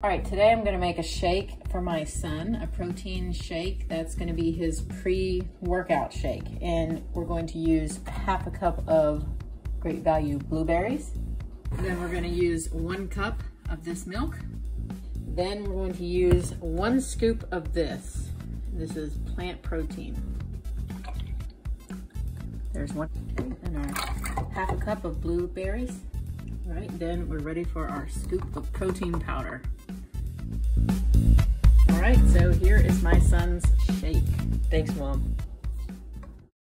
All right, today I'm gonna make a shake for my son, a protein shake. That's gonna be his pre-workout shake. And we're going to use half a cup of great value blueberries. Then we're gonna use one cup of this milk. Then we're going to use one scoop of this. This is plant protein. There's one, and our half a cup of blueberries. All right, then we're ready for our scoop of protein powder. All right, so here is my son's shake. Thanks, Mom.